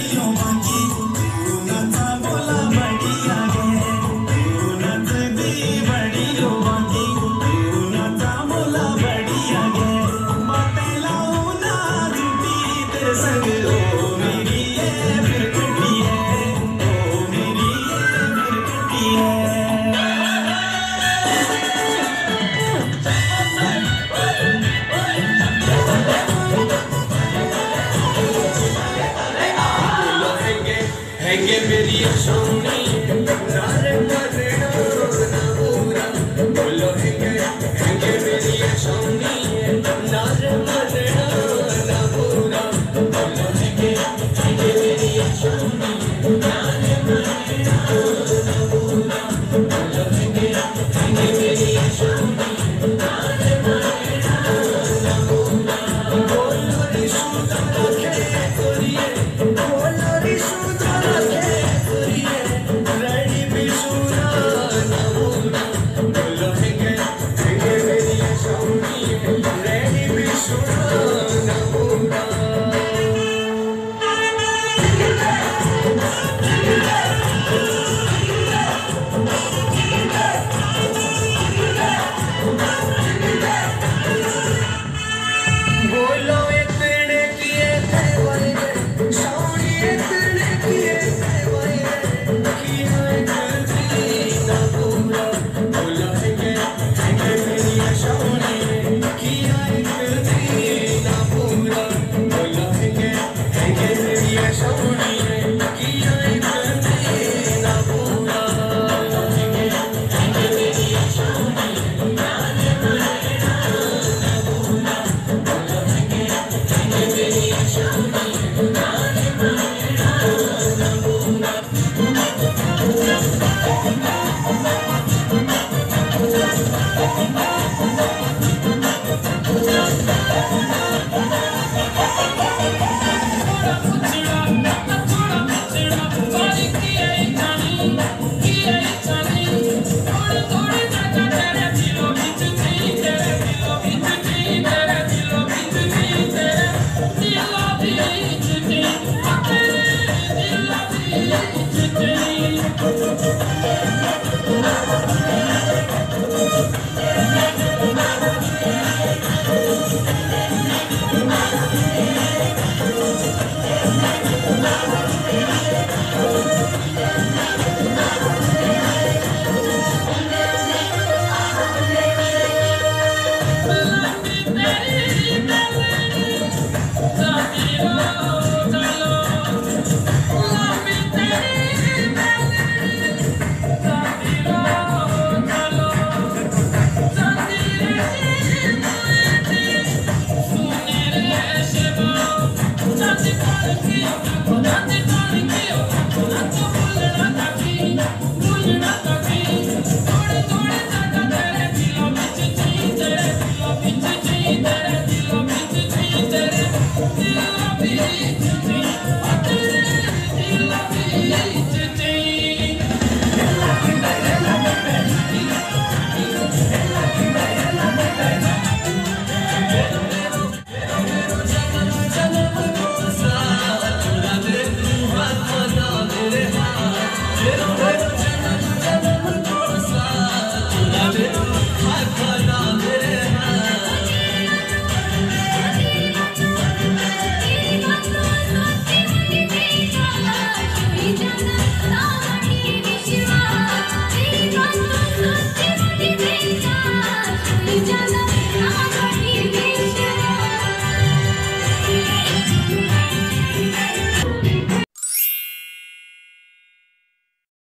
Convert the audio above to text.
没有万一 show me.